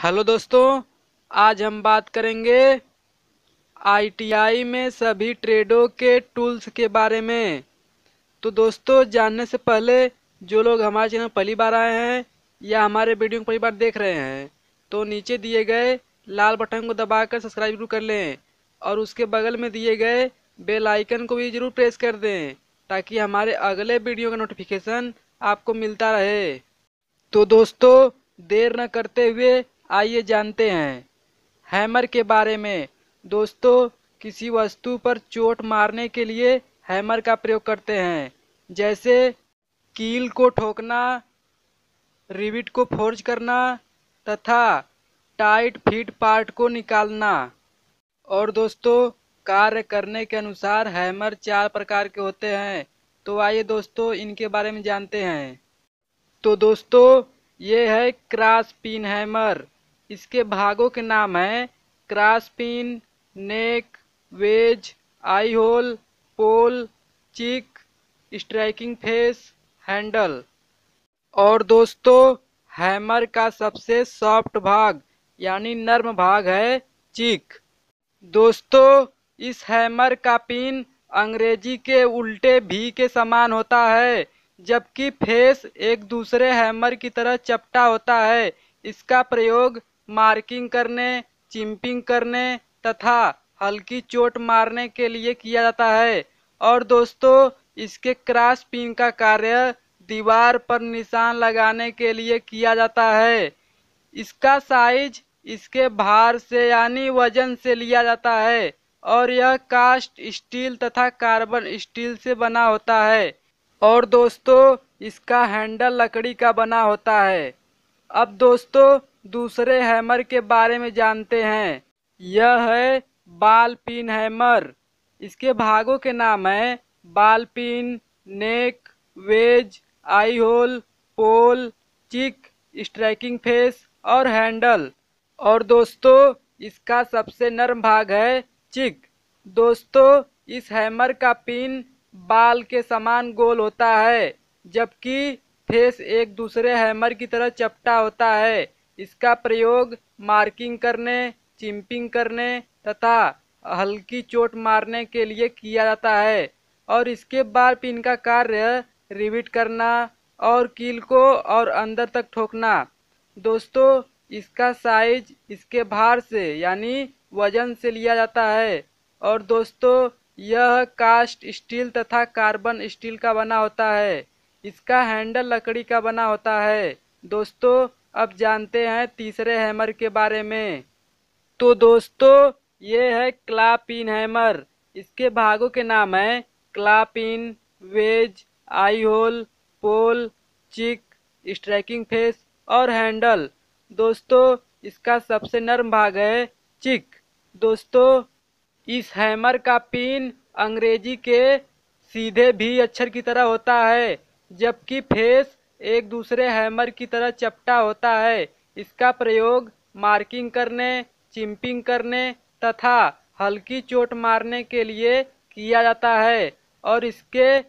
Hello दोस्तों, आज हम बात करेंगे आईटीआई में सभी ट्रेडों के टूल्स के बारे में। तो दोस्तों, जानने से पहले जो लोग हमारे चैनल पहली बार आए हैं या हमारे वीडियो को पहली बार देख रहे हैं तो नीचे दिए गए लाल बटन को दबाकर सब्सक्राइब ज़रूर कर लें और उसके बगल में दिए गए बेल आइकन को भी ज़रूर प्रेस कर दें ताकि हमारे अगले वीडियो का नोटिफिकेशन आपको मिलता रहे। तो दोस्तों, देर न करते हुए आइए जानते हैं। हैमर के बारे में। दोस्तों, किसी वस्तु पर चोट मारने के लिए हैमर का प्रयोग करते हैं। जैसे कील को ठोकना रिविट को फोर्ज करना तथा टाइट फिट पार्ट को निकालना। और दोस्तों, कार्य करने के अनुसार हैमर चार प्रकार के होते हैं। तो आइए दोस्तों, इनके बारे में जानते हैं। तो दोस्तों, ये है क्रॉस पिन हैमर। इसके भागों के नाम हैं cross pin neck, wedge eye hole pole, cheek, striking face, handle. और दोस्तों, हैमर का सबसे सॉफ्ट भाग, यानी नर्म भाग है, चिक। दोस्तों, इस हैमर का पिन अंग्रेज़ी के उल्टे भी के समान होता है, जबकि फेस एक दूसरे हैमर की तरह चपटा होता है। इसका प्रयोग मार्किंग करने, चिंपिंग करने तथा हल्की चोट मारने के लिए किया जाता है। और दोस्तों, इसके क्रॉस पिन का कार्य दीवार पर निशान लगाने के लिए किया जाता है। इसका साइज़ इसके भार से यानी वज़न से लिया जाता है और यह कास्ट स्टील तथा कार्बन स्टील से बना होता है। और दोस्तों, इसका हैंडल लकड़ी का बना होता है। अब दोस्तों दूसरे हैमर के बारे में जानते हैं। यह है बाल पिन हैमर। इसके भागों के नाम हैं ball pin neck, wedge eye hole pole, cheek, striking face और हैंडल। और दोस्तों, इसका सबसे नरम भाग है चिक। दोस्तों, इस हैमर का पिन बाल के समान गोल होता है, जबकि फेस एक दूसरे हैमर की तरह चपटा होता है। इसका प्रयोग मार्किंग करने, चिंपिंग करने तथा हल्की चोट मारने के लिए किया जाता है और इसके बाद पिन का कार्य रिविट करना और कील को और अंदर तक ठोकना। दोस्तों, इसका साइज़ इसके भार से यानी वज़न से लिया जाता है और दोस्तों, यह कास्ट स्टील तथा कार्बन स्टील का बना होता है। इसका हैंडल लकड़ी का बना होता है। दोस्तों अब जानते हैं तीसरे हैमर के बारे में। तो दोस्तों, ये है क्लापिन हैमर। इसके भागों के नाम हैं क्लापिन, veg eye hole pole, cheek, striking face और हैंडल। दोस्तों, इसका सबसे नरम भाग है चिक। दोस्तों, इस हैमर का पिन अंग्रेज़ी के सीधे भी अक्षर की तरह होता है, जबकि फेस एक दूसरे हैमर की तरह चपटा होता है। इसका प्रयोग मार्किंग करने, चिंपिंग करने तथा हल्की चोट मारने के लिए किया जाता है और इसके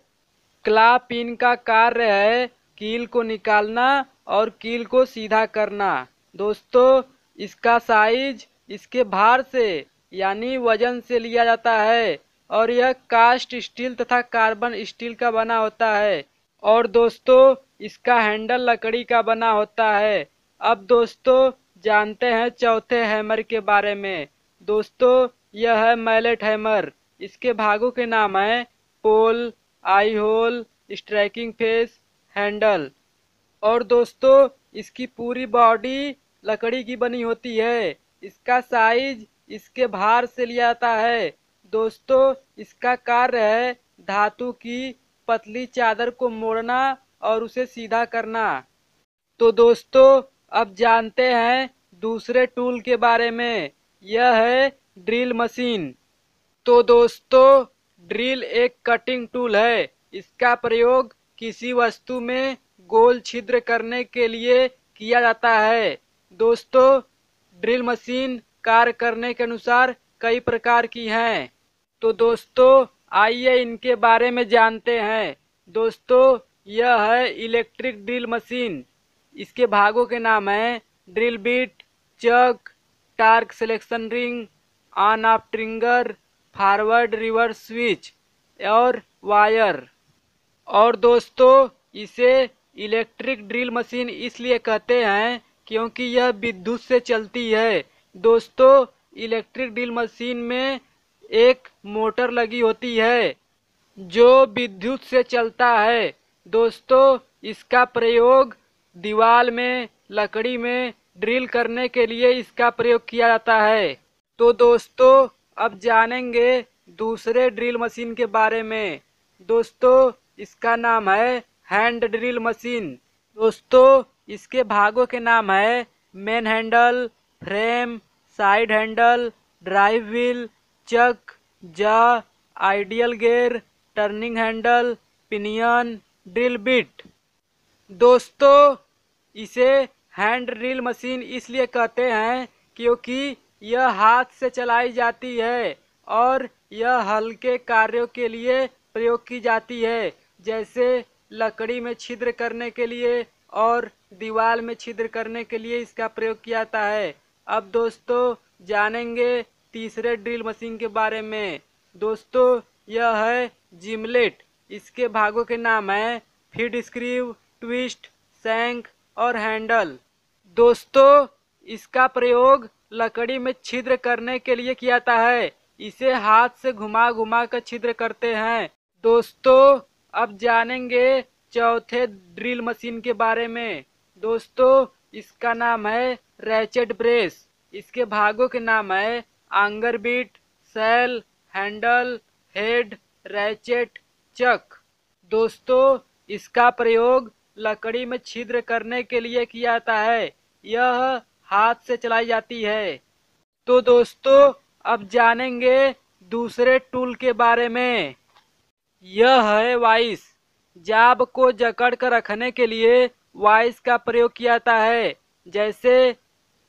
क्ला पिन का कार्य है कील को निकालना और कील को सीधा करना। दोस्तों, इसका साइज़ इसके भार से यानी वज़न से लिया जाता है और यह कास्ट स्टील तथा कार्बन स्टील का बना होता है। और दोस्तों इसका हैंडल लकड़ी का बना होता है। अब दोस्तों, जानते हैं चौथे हैमर के बारे में। दोस्तों, यह है मैलेट हैमर। इसके भागों के नाम हैं pole, eye hole, striking face, handle. और दोस्तों, इसकी पूरी बॉडी लकड़ी की बनी होती है। इसका साइज़ इसके भार से लिया जाता है। दोस्तों, इसका कार्य है धातु की पतली चादर को मोड़ना और उसे सीधा करना। तो दोस्तों, अब जानते हैं दूसरे टूल के बारे में। यह है ड्रिल मशीन। तो दोस्तों, ड्रिल एक कटिंग टूल है। इसका प्रयोग किसी वस्तु में गोल छिद्र करने के लिए किया जाता है। दोस्तों, ड्रिल मशीन कार्य करने के अनुसार कई प्रकार की हैं। तो दोस्तों, आइए इनके बारे में जानते हैं। दोस्तों यह है इलेक्ट्रिक ड्रिल मशीन। इसके भागों के नाम हैं drill bit, chuck, torque selection ring, on off trigger, forward reverse switch और वायर। और दोस्तों, इसे इलेक्ट्रिक ड्रिल मशीन इसलिए कहते हैं क्योंकि यह विद्युत से चलती है। दोस्तों, इलेक्ट्रिक ड्रिल मशीन में एक मोटर लगी होती है जो विद्युत से चलता है। दोस्तों, इसका प्रयोग दीवार में, लकड़ी में ड्रिल करने के लिए इसका प्रयोग किया जाता है। तो दोस्तों, अब जानेंगे दूसरे ड्रिल मशीन के बारे में। दोस्तों, इसका नाम है हैंड ड्रिल मशीन। दोस्तों, इसके भागों के नाम है main handle, frame, side handle, drive wheel, chuck, jaw, idler gear, turning handle, pinion drill bit. दोस्तों, इसे हैंड ड्रिल मशीन इसलिए कहते हैं क्योंकि यह हाथ से चलाई जाती है और यह हल्के कार्यों के लिए प्रयोग की जाती है, जैसे लकड़ी में छिद्र करने के लिए और दीवार में छिद्र करने के लिए इसका प्रयोग किया जाता है। अब दोस्तों, जानेंगे तीसरे ड्रिल मशीन के बारे में। दोस्तों, यह है जिमलेट। इसके भागों के नाम है फ़ीड स्क्रीव, ट्विस्ट, सैंक और हैंडल। दोस्तों, इसका प्रयोग लकड़ी में छिद्र करने के लिए किया जाता है। इसे हाथ से घुमा घुमा कर छिद्र करते हैं। दोस्तों, अब जानेंगे चौथे ड्रिल मशीन के बारे में। दोस्तों, इसका नाम है रैचेट ब्रेस। इसके भागों के नाम है आंगर bit shell, handle, head, ratchet chuck दोस्तों, इसका प्रयोग लकड़ी में छिद्र करने के लिए किया जाता है। यह हाथ से चलाई जाती है। तो दोस्तों, अब जानेंगे दूसरे टूल के बारे में। यह है वाइस। जाब को जकड़ कर रखने के लिए वाइस का प्रयोग किया जाता है। जैसे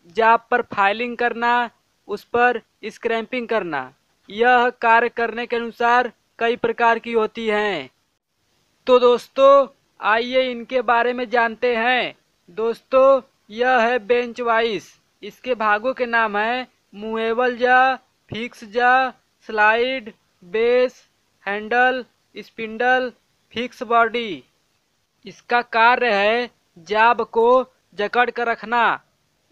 जाब पर फाइलिंग करना, उस पर स्क्रैम्पिंग करना। यह कार्य करने के अनुसार कई प्रकार की होती हैं। तो दोस्तों, आइए इनके बारे में जानते हैं। दोस्तों, यह है बेंच वाइस। इसके भागों के नाम हैं movable jaw, fix jaw, slide, base, handle, spindle, fix body. इसका कार्य है जाब को जकड़ कर रखना।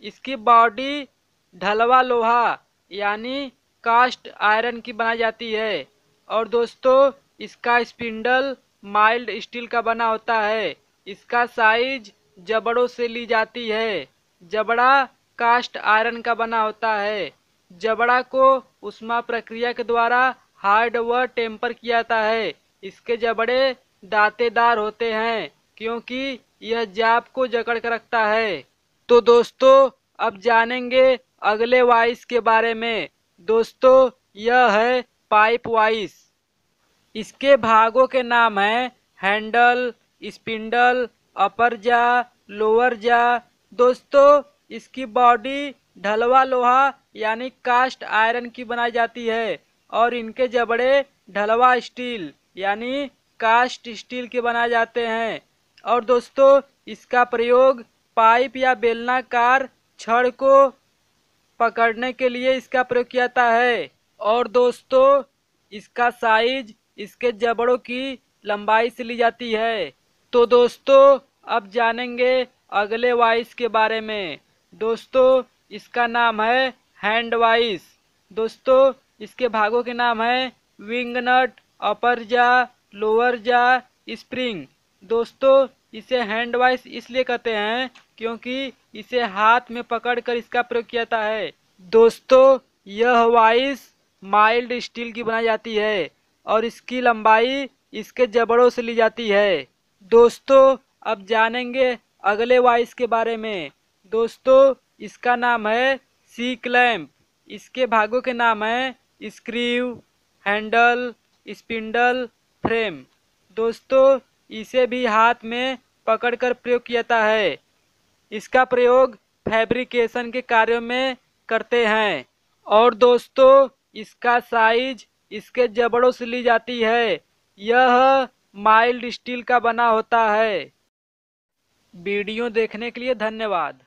इसकी बॉडी ढलवा लोहा, यानी कास्ट आयरन की बनाई जाती है। और दोस्तों, इसका स्पिंडल माइल्ड स्टील का बना होता है। इसका साइज़ जबड़ों से ली जाती है। जबड़ा कास्ट आयरन का बना होता है। जबड़ा को उष्मा प्रक्रिया के द्वारा हार्ड व टेम्पर किया जाता है। इसके जबड़े दांतेदार होते हैं, क्योंकि यह जाप को जकड़ कर रखता है। तो दोस्तों, अब जानेंगे अगले वाइस के बारे में। दोस्तों, यह है पाइप वाइस इसके भागों के नाम हैं हैंडल, स्पिंडल, अपर जा, लोअर जा। दोस्तों, इसकी बॉडी ढलवा लोहा यानी कास्ट आयरन की बनाई जाती है और इनके जबड़े ढलवा स्टील यानी कास्ट स्टील के बनाए जाते हैं। और दोस्तों, इसका प्रयोग पाइप या बेलनाकार छड़ को पकड़ने के लिए इसका प्रयोग किया जाता है। और दोस्तों इसका साइज़ इसके जबड़ों की लंबाई से ली जाती है। तो दोस्तों, अब जानेंगे अगले वाइस के बारे में। दोस्तों, इसका नाम है हैंड वाइस। दोस्तों, इसके भागों के नाम है विंग नट, अपर जा, लोअर जा, स्प्रिंग। दोस्तों, इसे हैंड वाइस इसलिए कहते हैं क्योंकि इसे हाथ में पकड़कर इसका प्रयोग किया जाता है। दोस्तों, यह वाइस माइल्ड स्टील की बनाई जाती है और इसकी लंबाई इसके जबड़ों से ली जाती है। दोस्तों, अब जानेंगे अगले वाइस के बारे में। दोस्तों, इसका नाम है सी क्लैम्प। इसके भागों के नाम है स्क्रीव, हैंडल, स्पिंडल, फ्रेम। दोस्तों, इसे भी हाथ में पकड़कर प्रयोग किया जाता है। इसका प्रयोग फैब्रिकेशन के कार्यों में करते हैं। और दोस्तों इसका साइज़ इसके जबड़ों से ली जाती है। यह माइल्ड स्टील का बना होता है। वीडियो देखने के लिए धन्यवाद।